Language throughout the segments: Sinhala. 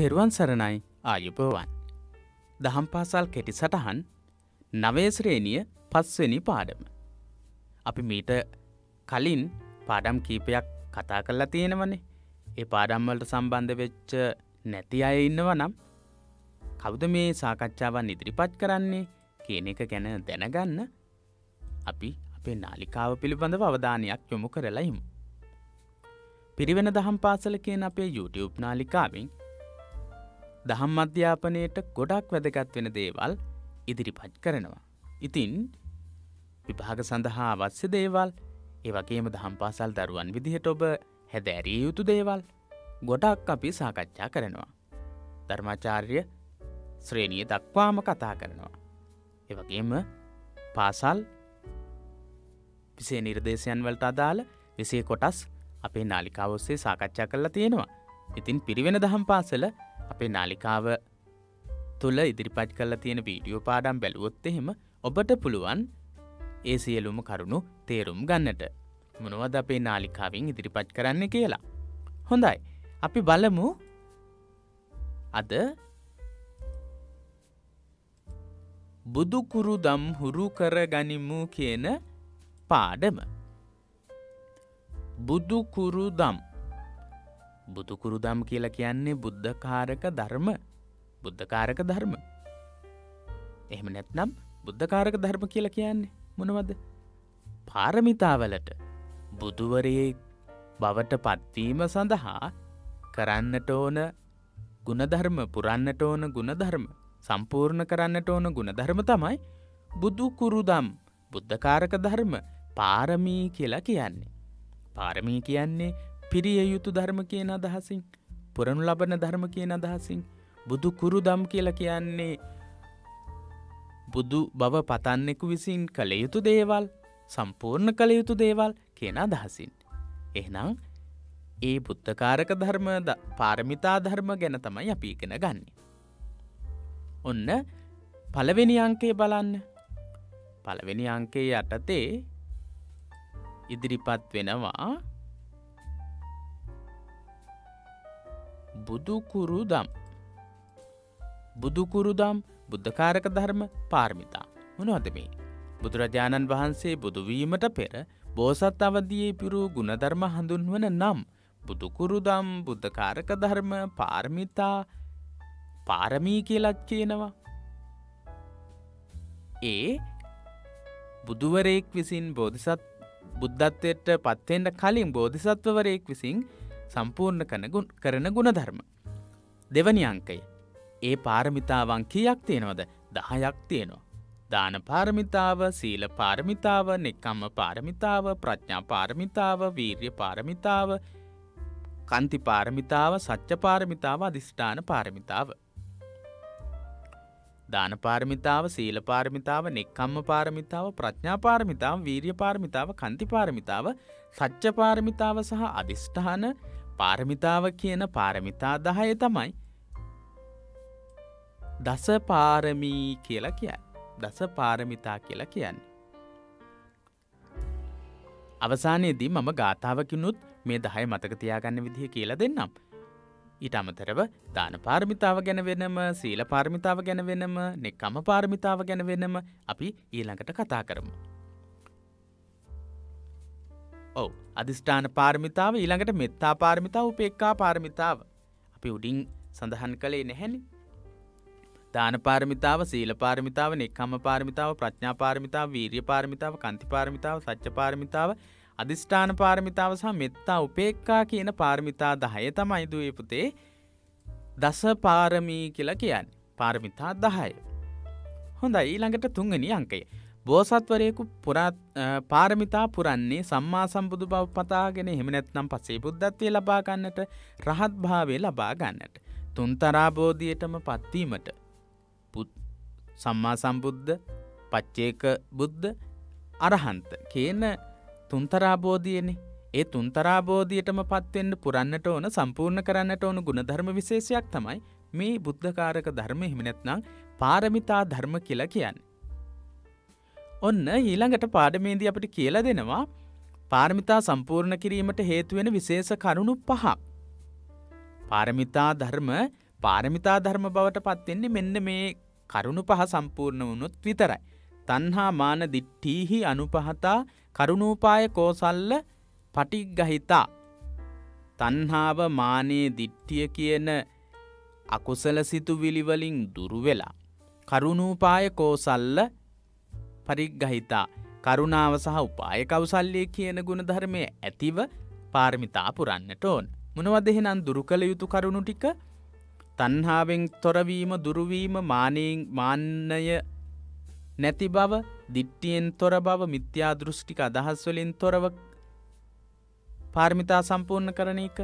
තෙරුවන් සරණයි ආයුපෝවන්. දහම් පාසල් කෙටි සටහන් නවේශ්‍රේණිය පස්වෙනි පාඩම. අපි මීට කලින් පාඩම් කීපයක් කතා කරලා තියෙනවනේ ඒ පාඩම්වලට සම්බන්ධ වෙච්ච නැති අය ඉන්නව නම් කවුද මේ සාකච්ඡාවන් ඉදිරිපත් කරන්නේ කියන එක ගැන දැනගන්න අපි අපේ නාලිකාව පිළිබඳව අවධානයක් යොමු කරලා ඉමු. පිරිවෙන දහම් පාසල කියන අපේ YouTube නාලිකාවෙන් දහම් අධ්‍යාපනයට ගොඩක් වැදගත් වෙන දේවල් ඉදිරිපත් කරනවා. ඉතින් විභාග සඳහා අවශ්‍ය දේවල් ඒ වගේම දහම් පාසල් දරුවන් විදිහට ඔබ හැදෑරිය යුතු දේවල් ගොඩක් අපි සාකච්ඡා කරනවා. ධර්මාචාර්ය ශ්‍රේණිය දක්වාම කතා කරනවා. එවගේම පාසල් විසේ නිර්දේශයන් වලට අදාළ විසේ කොටස් අපේ නාලිකාවස්සේ සාකච්ඡා කරලා තියෙනවා. ඉතින් පිරිවෙන දහම් පාසල අපේ නාලිකාව තුළ ඉදිරිපත් කල්ල තියෙන වීඩියෝ පාඩම් බැලුවොත් එහෙම ඔබට පුළුවන් ඒ සියලුම කරුණු තේරුම් ගන්නට. මොනවද අපේ නාලිකාවෙන් ඉදිරිපත් කරන්න කියලා. හොඳයි. අපි බලමු. අද බුදුකුරු දම් හුරු කරගනිමු කියන පාඩම. බුදුකුරු දම් බුදුකුරු දම් කියලා කියන්නේ බුද්ධකාරක ධර්ම බුද්ධකාරක ධර්ම එහෙම නැත්නම් බුද්ධකාරක ධර්ම කියලා කියන්නේ මොනවද පාරමිතාවලට බුදුවරයේ බවට පත්වීම සඳහා කරන්නට ඕන ගුණධර්ම පුරන්නට ඕන ගුණධර්ම සම්පූර්ණ කරන්නට ඕන ගුණධර්ම තමයි බුදුකුරුදම් බුද්ධකාරක ධර්ම පාරමී කියලා කියන්නේ. පාරමී කියන්නේ පිරිය යුතු ධර්ම කියන අදහසින් පුරනු ලබන ධර්ම කියන අදහසින් බුදු කුරුදම් කියලා කියන්නේ බුදු බව පතන්නෙකු විසින් කළ යුතු දේවල් සම්පූර්ණ කළ යුතු දේවල් කියන අදහසින්. එහෙනම් ඒ බුද්ධකාරක ධර්ම පාරමිතා ධර්ම ගැන තමයි අපි ඉගෙන ගන්නේ. ඔන්න පළවෙනි අංකේ බලන්න පළවෙනි අංකේ යටතේ ඉදිරිපත් වෙනවා බුදුකුරුදම්. බුදුකුරුදම් බුද්ධකාරක ධර්ම පාර්මිතා. මොනවද මේ? බුදුරජාණන් වහන්සේ බුදුවීමට පෙර බෝසත් අවදියේ පිරූ ගුණධර්ම හඳුන්වන නම් බුදුකුරුදම් බුද්ධකාරක ධර්ම පාර්මිතා පාරමී කියලත් කියනවා. ඒ බුදුවරයෙක් විසින් බෝධිසත් බුද්ධත්වයට පත්වෙන්ට කලින් බෝධිසත්වවරයෙක් විසින් සම්පූර්ණ කනගුන් කරන ගුණධර්ම. දෙවනි අංකය. ඒ පාරමිතාවන් කියක් තියෙනවද දහයක් තියෙනවා. දාන පාරමිතාව සීල පාරමිතාව නෙක්කම්ම පාරමිතාව ප්‍රඥා පාරමිතාව වීර්ය පාරමිතාව කන්ති පාරමිතාව සච්ච පාරමිතාව අධිෂ්ඨාන පාරමිතාව. දාන පාරමිතාව සීල පාරමිතාව නෙක්කම්ම පාරමිතාව ප්‍රඥා පාරමිතාව වීරිය පාරමිතාව කන්ති පාරමිතාව සච්ච පාරමිතාව සහ අධිෂ්ඨාන පාරමිතාව කියන පාරමිතා දහය තමයි දස පාරමී කියලා කිය දස පාරමිතා කියලා කියන්නේ. අවසානයේදී මම ගාථාවකිනුත් මේ දහය මතක තියාගන්න විදිහ කියලා දෙන්නම්. ඊට අමතරව දාන පාර්මිතාව ගැන වෙනම සීල පාර්මිතාව ගැන වෙනම නෙක්කම පාර්මිතාව ගැන වෙනම අපි ඊළඟට කතා කරමු. ඔව. අධිෂ්ඨාන පාර්මිතාව ඊළඟට මෙත්තා පාර්මිතාව උපෙක්කා පාර්මිතාව. අපි උඩින් සඳහන් කළේ නැහැනි. දාන පාර්මිතාව සීල පාර්මිතාව නෙක්කම පාර්මිතාව ප්‍රඥා පාර්මිතාව වීරිය පාර්මිතාව කන්ති පාර්මිතාව සච්ච පාර්මිතාව අධිෂ්ඨාන පාරමිතාව සහ මෙත්තා උපේක්කා කියන පාරමිතා දහය තමයි දුවේ පුතේ. දස පාරමී කියලා කියන්න. පාරමිතා දහය. හොඳ ඊළඟට තුන්ගනි අංකය. බෝසත්වරයෙකු පුරාත් පාරමිතා පුරන්නේ සම්මා සම්බුදු බව පතාගෙන හෙමනැත්නම් පසේ බුද්ධත්වය ලබාගන්නට රහත් භාවය ලබා ගන්නට. තුන්තරාබෝධියටම පත්වීමට සම්මා සම්බුද්ධ පච්චේක බුද්ධ අරහන්ත කියන තුන්තරාබෝධියනෙ ඒ තුන්තරාබෝධියටම පත්වෙන්ට පුරන්නට ඕන සම්පූර්ණ කරන්නට ඕන ගුණධර්ම විශේෂයක් තමයි මේ බුද්ධකාරක ධර්ම හිමිනැත්නම් පාරමිතා ධර්ම කියලා කියන්න. ඔන්න ඊළඟට පාඩමේදී අපට කියලා දෙනවා පාරමිතා සම්පූර්ණ කිරීමට හේතුවෙන විශේෂ කරුණු පහක්. පාරමිතා ධර්ම පාරමිතා ධර්ම බවට පත්වෙන්නේ මෙන්න මේ කරුණු පහ සම්පූර්ණ වුණොත් විතරයි. තන්හා මාන දිට්ටීහි අනුපහතා කරුණූපාය කෝසල්ල පටිග්ගහිතා. තන්හාාව මානයේ දිට්ටිය කියන අකුසල සිතුවිලිවලින් දුරුවෙලා. කරුණූපාය කෝසල්ල පරිග්ගහිතා කරුණාව සහ උපාය කවසල්ලය කියන ගුණ ධර්මය ඇතිව පාරමිතා පුරන්නට ඕන්. මොනවද එහෙනම් දුරු කළ යුතු කරුණු ටික? තන්හාාවෙන් තොරවීම දුරුවීම මානයෙන් මාන්නය නැති බව දිට්ටියෙන් තොර බව මිත්‍යා දෘෂ්ටික අදහස්වලින් තොරව පාර්මිතා සම්පූර්ණ කරන එක.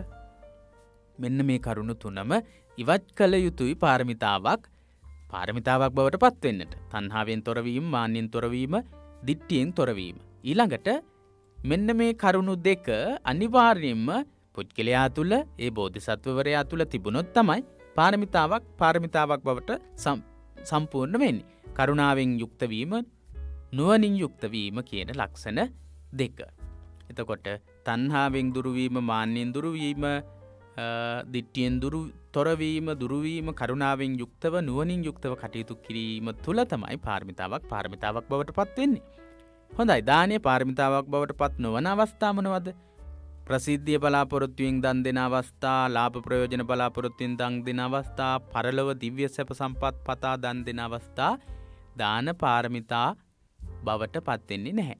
මෙන්න මේ කරුණු තුනම ඉවත් කළ යුතුයි පාරමිතාවක්. පාරමිතාවක් බවට පත්වෙන්නට තන්හාාවෙන් තොරවීම මාන්‍යෙන් තොරවීම දිට්ටියෙන් තොරවීම. ඊළඟට මෙන්න මේ කරුණු දෙක අනිවාර්යෙන්ම පුද්ගලයා තුළ ඒ බෝධිසත්වවරයා තුළ තිබුණොත් තමයි පාරමිතාවක් පාරමිතාවක් බවට සම්පූර්ණ වෙන්නේ. කරුණාවෙන් යුක්තවීම නුවනින් යුක්තවීම කියන ලක්ෂණ දෙක. එතකොට තන්හාාවෙන් දුරුවීම මාන්‍යයෙන් දුරුවීම දිට්ටියෙන් දුරු තොරවීම දුරුවීම කරුණාවෙන් යුක්තව නුවනින් යුක්තව කටයුතු කිරීම තුළ තමයි පාර්මිතාවක් පාර්මිතාවක් බවට පත්වෙන්නේ. හොඳයි දානය පාර්මිතාවක් බවට පත් නොවන අවස්ථාමනවද ප්‍රසිද්ධිය බලාපොරොත්තුවෙන් දන් දෙෙන අවස්ථා ලාභ ප්‍රයෝජන බලාපොරොත්තුවෙන් දං දෙෙන අවස්ථා පරලොව දිව්‍ය සැප සම්පත් පතා දන් දෙෙන අවස්ථා දාන පාරමිතා බවට පත්වෙන්නේ නැහැ.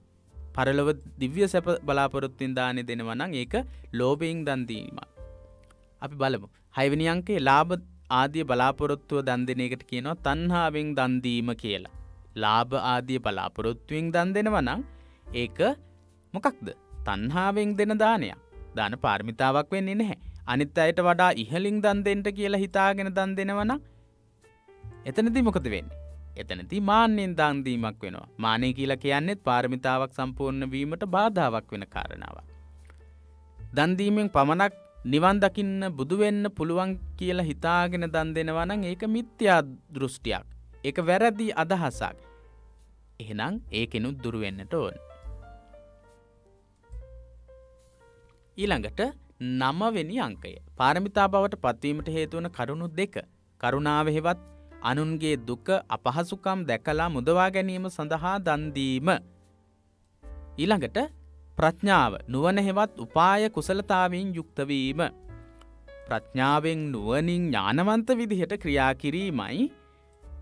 පරලොව දිව්‍ය සැප බලාපොරොත්තුවෙන් දානෙ දෙනවනං ඒක ලෝබයෙන් දන්දීම. අපි බලමු. හයිවනි අංකේ ලාභ ආදිය බලාපොරොත්තුව දන් දෙන එකට කියනවා තන්හාාවෙන් දන්දීම කියලා. ලාභ ආදිය බලාපොරොත්තුවෙන් දන් දෙනවනං ඒක මොකක්ද තන්හාාවෙන් දෙන දානයක් දාන පාර්මිතාවක් වෙන්නේ නැහැ. අනිත් අයට වඩා ඉහලින් දන් දෙෙන්ට කියලා හිතාගෙන දන් දෙනවන එතනති මොකද වෙන්න. එතනති මාන්‍යෙන් දන්දීමක් වෙනවා මානය කියලා කියන්නෙත් පාර්මිතාවක් සම්පූර්ණ වීමට බාධාවක් වෙන කාරණාව. දන්දීමෙන් පමණක් නිවන් දකින්න බුදුවෙන්න පුළුවන් කියලා හිතාගෙන දන් දෙනවනං ඒක මිත්‍යා දෘෂ්ටියක් එක වැරදි අදහසක් එහෙනම් ඒකෙනුත් දුරුවෙන්නට ඕන්. ඊළඟට නමවෙනි අංකය පාරමිතා බවට පත්වීමට හේතුවන කරුණු දෙක කරුණාව හෙවත් අනුන්ගේ දුක අපහසුකම් දැකලා මුදවා ගැනීම සඳහා දන්දීම. ඊළඟට ප්‍රඥාව නුවන හෙවත් උපාය කුසලතාවෙන් යුක්තවීම. ප්‍රඥාවෙන් නුවනින් ඥානවන්ත විදිහට ක්‍රියා කිරීමයි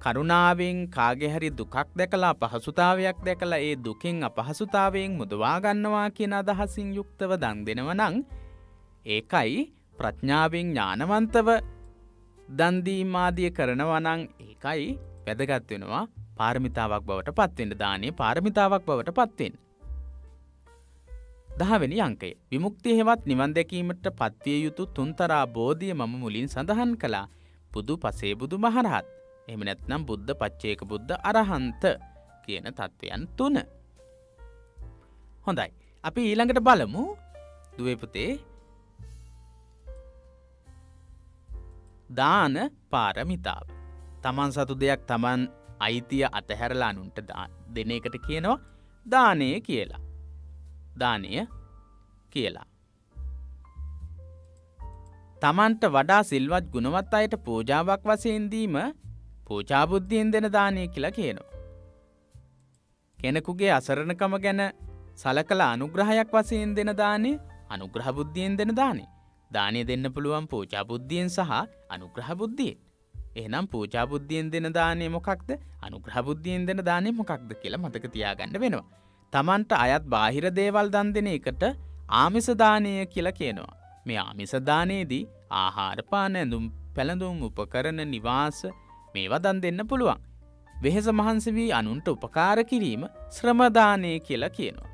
කරුණාවෙන් කාගෙහරි දුකක් දැකලා පහසුතාවයක් දැකලා ඒ දුකින් අපහසුතාවයෙන් මුදවාගන්නවා කියන අදහසින් යුක්තව දන් දෙනවනං ඒකයි ප්‍රඥාවෙන් ඥානවන්තව දන්දීමාදිය කරනවනං ඒකයි වැදගත්වෙනවා පාර්මිතාවක් බවට පත්වෙන්ට දානය පාර්මිතාවක් බවට පත්වෙන්. දහවෙනි අංකය විමුක්තිය හෙවත් නිවන් දැකීමට පත්විය යුතු තුන්තරා බෝධිය මම මුලින් සඳහන් කළා බුදු පසේ බුදු මහරහත් එම නැත්නම් බුද්ධ පච්චේක බුද්ධ අරහන්ත කියන තත්ත්වයන් තුන. හොඳයි අපි ඊළඟට බලමු දුවපුතේ දාන පාරමිතාව. තමන් සතු දෙයක් තමන් අයිතිය අතහැරලානුන්ට දෙන එකට කියනවා දානය කියලා. දානය කියලා. තමන්ට වඩා සිල්වත් ගුණවත් අයට පූජාවක් වසයෙන්දීම පූජාබුද්ධියෙන් දෙන දානය කියලා කියනවා. කෙනෙකුගේ අසරණකම ගැන සලකල අනුග්‍රහයක් වසයෙන් දෙන දානය අනුග්‍රහබුද්ධියෙන් දෙන දානේ දානය දෙන්න පුළුවන් පූජාබුද්ධියෙන් සහ අනුග්‍රහබුද්ධියෙන්. එහනම් පූජාබුද්ධියෙන් දෙන දානය මොකක්ද අනුග්‍රහබුද්ධියෙන් දෙන දානය මොකක්ද කියලා මතක තියාගන්න වෙනවා. තමන්ට අයත් බාහිර දේවල් දන් දෙන එකට ආමිසදානය කියලා කියනවා. මේ ආමිසදානයේදී ආහාරපාන ඇඳුම් පැළඳුම් උපකරන නිවාස මේවා දන් දෙන්න පුළුවන්. වෙහෙස මහන්ස වී අනුන්ට උපකාර කිරීම ශ්‍රමදානය කියලා කියනවා.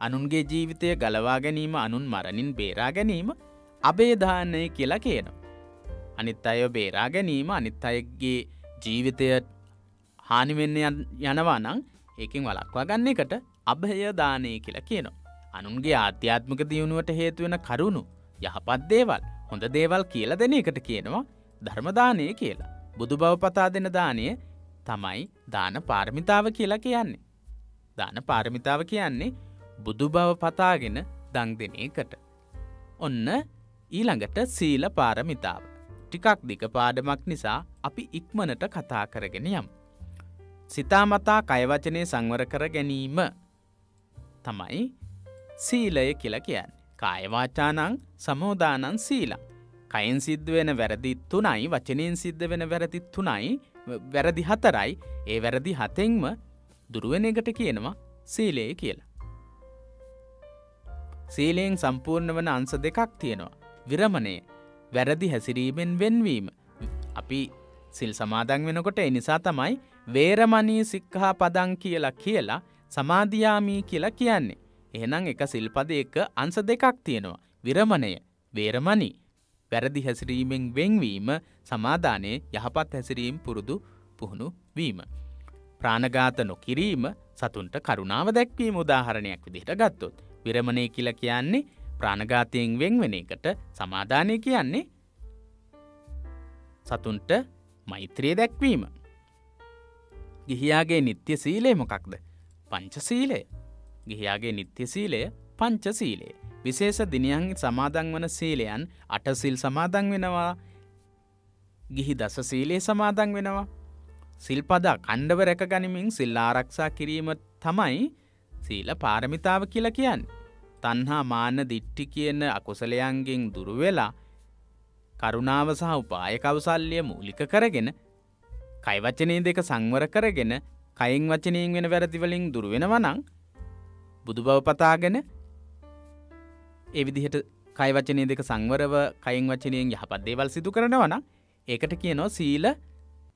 අනුන්ගේ ජීවිතය ගලවා ගැනීම අනුන් මරණින් බේරා ගැනීම අබේධානය කියලා කියනවා. අනිත් අය බේරා ගැනීම අනිත් අයගේ ජීවිතය හානිවෙන්න යනවා නං ඒකින් වලක්වා ගන්න එකට අභයදානය කියලා කියනවා. අනුන්ගේ ආධ්‍යාත්මක දියුණුවට හේතුවෙන කරුණු යහපත් දේවල් හොඳ දේවල් කියල දෙන එකට කියනවා ධර්මදානය කියලා. බුදු බව පතා දෙන දානය තමයි දාන පාරමිතාව කියලා කියන්නේ. දාන පාරමිතාව කියන්නේ බුදු බව පතාගෙන දං දෙන එකට. ඔන්න ඊළඟට සීල පාරමිතාව. ටිකක් දික පාඩමක් නිසා අපි ඉක්මනට කතා කරගෙන යම්. සිතාමතා කයවචනය සංවර කර ගැනීම තමයි සීලය කියල කියන්න. කායවාචානං සමෝදානන් සීලං. කයින් සිද්ධ වෙන වැරදි තුනයි වචනයෙන් සිද්ධ වෙන වැරදි තුනයි වැරදි හතරයි ඒ වැරදි හතෙන්ම දුරුවෙන එකට කියනවා සීලයේ කියලා. සීලයෙන් සම්පූර්ණ වන අංස දෙකක් තියෙනවා. විරමණය වැරදි හැසිරීමෙන් වෙන්වීම. අපි සිල් සමාදන් වෙනකොට එනිසා තමයි වේරමණී සික්කහා පදං කියලා කියලා සමාධයාමී කියලා කියන්නේ. එහෙනම් එක සිල්පද එක අන්ස දෙකක් තියෙනවා. විරමණය වේරමණී වැරදි හැසිරීමෙන් වෙන්වීම සමාධානයේ යහපත් හැසිරීම් පුරුදු පුහුණු වීම. ප්‍රාණගාත නොකිරීම සතුන්ට කරුණාව දැක්වීම උදාහරණයක් විදිහට ගත්තොත්. විරමණය කියල කියන්නේ ප්‍රාණගාතයෙන් වෙන්වෙන එකට සමාධානය කියන්නේ සතුන්ට මෛත්‍රයේ දැක්වීම. ගිහියාගේ නිත්‍ය සීලේ මොකක්ද. පංචසීලය ගිහියාගේ නිත්‍ය සීලය පංචසීලේ. විශේෂ දිනයන් සමාදන් වන සීලයන් අටසිල් සමාදන් වෙනවා ගිහි දස සීලේ සමාදන් වෙනවා. සිල්පදා කණ්ඩව රැක ගනිමින් සිල් ආරක්ෂා කිරීම තමයි සීල පාරමිතාව කියල කියන්න. තන්හා මාන දිට්ටි කියන අකුසලයන්ගෙන් දුරුවෙලා කරුණාව සහ උපාය කවසල්ලිය මූලික කරගෙන කයිවචනය දෙක සංවර කරගෙන කයින් වචනයෙන් වෙන වැරදිවලින් දුරුවෙනවනං බුදු බව පතාගෙන එවිදිහට කයිවචනය දෙක සංවරව කයින් වචනයෙන් යහපත් දේවල් සිදු කරනවන ඒකට කියනෝ සීල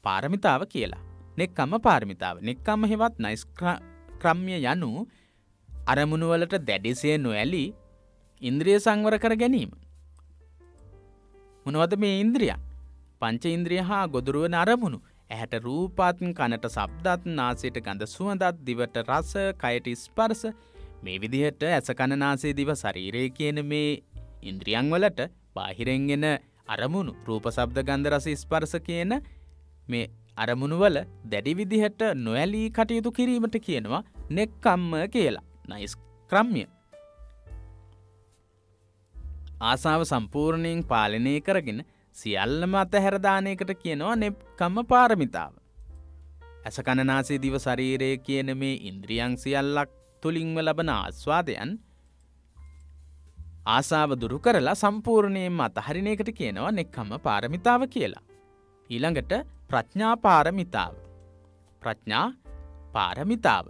පාරමිතාව කියලා. නෙක්කම්ම පාරමිතාව. නෙක්කම්ම හෙවත් නයිස් ක්‍රම්ය යනු අරමුණුවලට දැඩිසේ නොඇලී ඉන්ද්‍රිය සංවර කර ගැනීම. මොනවද මේ ඉන්ද්‍රියන්? පංච ඉන්ද්‍රිය හා ගොදුරුවන අරමුණු. ඇහැට රූපාත්න් කනට සබ්දත් නාසයට ගඳ සුවඳත් දිවට රස කයට ස්පර්ස මේ විදිහට ඇස කණනාසේ දිව ශරීරය කියන මේ ඉන්ද්‍රියන් වලට බාහිරෙන්ගෙන අරමුණු රූප සබ්ද ගන්ධ රස ස්පර්ස කියන මේ අරමුණුවල දැඩි විදිහට නොඇලී කටයුතු කිරීමට කියනවා නෙක්කම්ම කියලා. නයිස් ක්‍රම්ය. ආසාව සම්පූර්ණයෙන් පාලනය කරගෙන සියල්ලම අතහැරදානයකට කියනවා නෙක්කම්ම පාරමිතාව ඇස කණනාසේ දිව ශරීරය කියන මේ ඉන්ද්‍රියං සියල්ලක් තුළින්ම ලබන ආස්වාදයන් ආසාව දුරු කරලා සම්පූර්ණයෙන් අතහරිනයකට කියනවා නෙක්කම්ම පාරමිතාව කියලා. ඊළඟට ප්‍රඥා පාරමිතාව. ප්‍රඥා පාරමිතාව.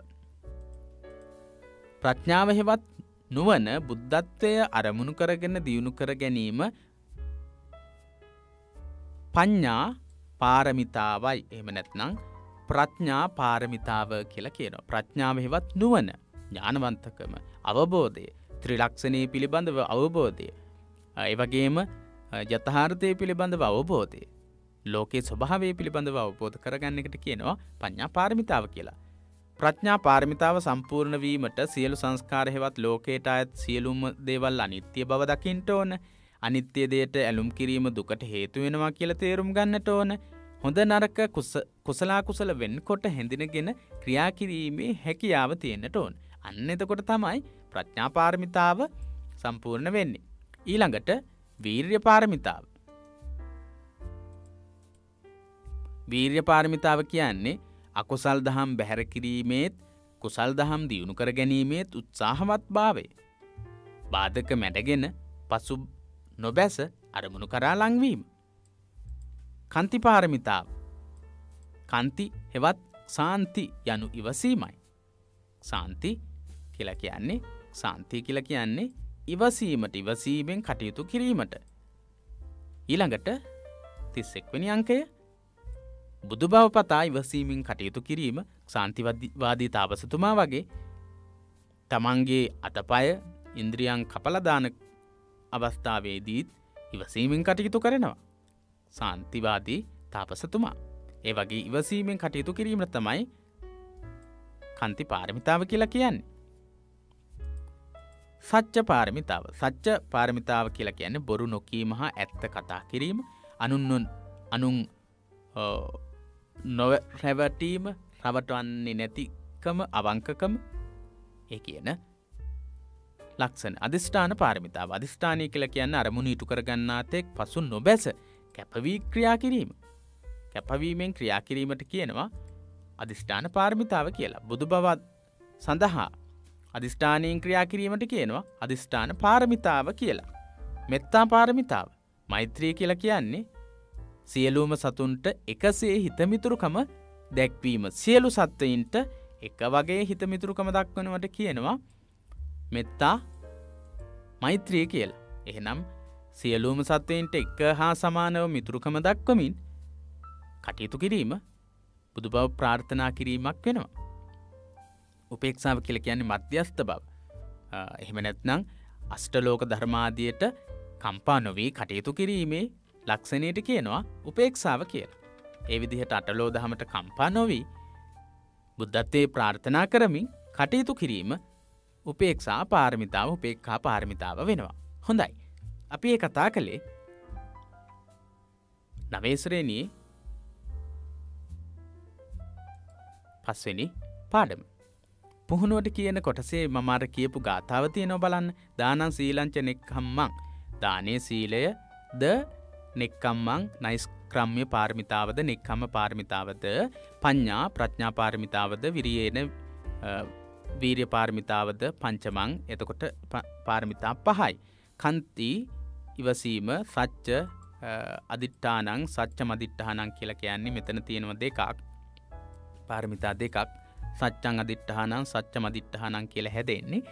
ප්‍රඥාව හෙවත් නුවන බුද්ධත්වය අරමුණු කරගෙන දියුණු කර ගැනීම පඤ්ඥා පාරමිතාවයි එහම නැත්නං ප්‍රඥා පාරමිතාව කියලා කියනවා. ප්‍රඥාව හෙවත් නුවන ඥානවන්තකම අවබෝධය ත්‍රිලක්ෂණය පිළිබඳව අවබෝධය. ඒවගේම යතහාර්ථය පිළිබඳව අවබෝධය. ලෝකේ ස්වභාවේ පිළිබඳව අවබෝධ කරගන්න එකට කියනවා පඥා පාරමිතාව කියලා. ප්‍රඥා පාරමිතාව සම්පූර්ණ වීමට සියලු සංස්කාර හෙවත් ලෝකයට අයත් සියලුම දේවල් අනිත්‍ය බව දකිින්ට ඕන අනිත්‍ය දේට ඇලුම් කිරීම දුකට හේතුවෙනවා කියල තේරුම් ගන්නට ඕන හොඳ නරක කුසලා කුසල වෙන් කොට හැඳිනගෙන ක්‍රියාකිරීමේ හැකියාව තියෙන්න්නට ඕන් අන්න එතකොට තමයි ප්‍රඥාපාරමිතාව සම්පූර්ණ වෙන්නේ. ඊළඟට වීර්ය පාරමිතාව. වීර්ය පාරමිතාව කියන්නේ අකුසල් දහම් බැහැරකිරීමේත් කුසල් දහම් දියුණු කර ගැනීමේත් උත්සාහවත් භාවේ. බාධක මැඩගෙන පසු නොබැස අරමුණු කරා ලංවීම. කන්තිපාරමිතාව කන්ති හෙවත් සාන්ති යනු ඉවසීමයි. සාන්ති කියල කියන්නේ සාන්තිය කියල කියන්නේ ඉවසීමට ඉවසීමෙන් කටයුතු කිරීමට. ඊළඟට තිස්සෙක්වනි අංකය බුදු බව පතා ඉවසීමෙන් කටයුතු කිරීම සාන්තිවාදී තාපසතුමා වගේ තමන්ගේ අතපය ඉන්ද්‍රියන් කපලදාන අවස්ථාවේදීත් ඉවසීමෙන් කටයුතු කරනවා. සාන්තිවාදී තාපසතුමා ඒ වගේ ඉවසීමෙන් කටයුතු කිරීම තමයි කන්ති පාරමිතාව කියලා කියන්නේ. සච්ච පාරමිතාව සච්ච පාරමිතාව කියලා කියන්නේ බොරු නොකීම හා ඇත්ත කතා කිරීම අනුන් අනුන් නොරැවටීම රවටවන්නේ නැතිකම අවංකකම ඒ කියන ලක්ෂණ. අධිෂ්ඨාන පාරමිතාව. අධිෂ්ඨානය කියල කියන්න අරමුණ ඉටු කරගන්නාතෙක් පසු නොබැස කැපවී ක්‍රියා කිරීම. කැපවීමෙන් ක්‍රියා කිරීමට කියනවා අධිෂ්ඨාන පාර්මිතාව කියලා. බුදු බවත් සඳහා අධිෂ්ඨානයෙන් ක්‍රියා කිරීමට කියනවා අධිෂ්ඨාන පාරමිතාව කියලා. මෙත්තා පාරමිතාව. මෛත්‍රී කියලා කියන්නේ සියලූම සතුන්ට එකසේ හිතමිතුරුකම දැක්වීම. සියලු සත්වයින්ට එක වගේ හිතමිතුරුකම දක්වනවට කියනවා මෙත්තා මෛත්‍රිය කියලා. එහෙනම් සියලූම සත්වයින්ට එක හා සමානව මිතුරුකම දක්වමින් කටයුතු කිරීම බුදු බව ප්‍රාර්ථනා කිරීමක් වෙනවා. උපේක්ෂාව කියල කියන්නේ මධ්‍යස්ථ බව. එහෙම නැත්නම් අෂ්ටලෝක ධර්මාදියට කම්පා නොවී කටයුතු කිරීමේ ලක්ෂණයට කියනවා උපේක්ෂාව කියලා. ඒ විදිහට අටලෝ දහමට කම්පා නොවී බුද්ධත්වයේ ප්‍රාර්ථනා කරමින් කටයුතු කිරීම උපේක්ෂා පාරමිතාව උපේක්කා පාරමිතාව වෙනවා. හොඳයි. අපි ඒ කතා කළේ නවේසරේනී පස්වෙනි පාඩම. පුහුණුවට කියන කොටසේ මමාර කියපු ගාථාවතිය නො බලන්න දානන් සීලංච නෙක්හම්මං දානය සීලය ද නෙක්කම්මං නයිස්ක්‍රම්ය පාර්මිතාවද නෙක්කම පාර්මිතාවද පඤ්ඥා ප්‍රඥා පාර්මිතාවද විරියන වීරිය පාර්මිතාවද පංචමං. එතකොට පාර්මිතා පහයි. කන්ති ඉවසීම සච්ච අදිට්ටානං සච්ච මදිට්ටහනං කියල කියන්නේ මෙතන තියෙනව දෙකක්. පාර්මිතා දෙකක්. සච්චං අදිට්ටහනං සච්ච මදිට්ටහනං කියල හැදෙන්නේ.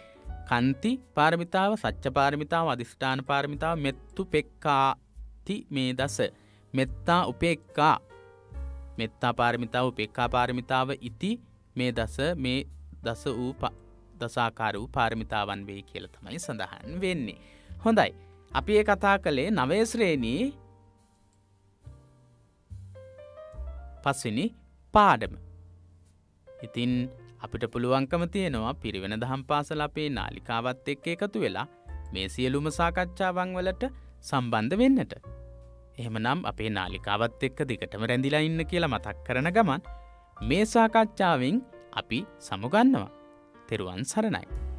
කන්ති පාර්මිතාව සච්ච පාර්මිතාව අධිෂ්ඨාන පාර්මිතාව මෙත්තු පෙක්කාති මේ දස. මෙත්තා උපෙක්කා මෙත්තා පාර්මිතාව උපෙක්කා පාර්මිතාව ඉති මේ දස මේ දස වූ දසාකාර වූ පාර්මිතාවන් වේ කියල තමයි සඳහන් වෙන්නේ. හොඳයි අපි ඒ කතා කළේ නවේශ්‍රේණී පස්විනි පාඩම ඉතින් අපිට පුළුවන්කම තියෙනවා පිරිවෙන දහම් පාසල අපේ නාලිකාවත් එක්ක එකතු වෙලා මේ සියලුම සාකච්ඡාවන් වලට සම්බන්ධ වෙන්නට. එහෙමනම් අපේ නාලිකාවත් එක්ක දිගටම රැඳිලා ඉන්න කියලා මතක් කරන ගමන් මේ සාකච්ඡාවෙන් අපි සමුගන්නවා. තෙරුවන් සරණයි.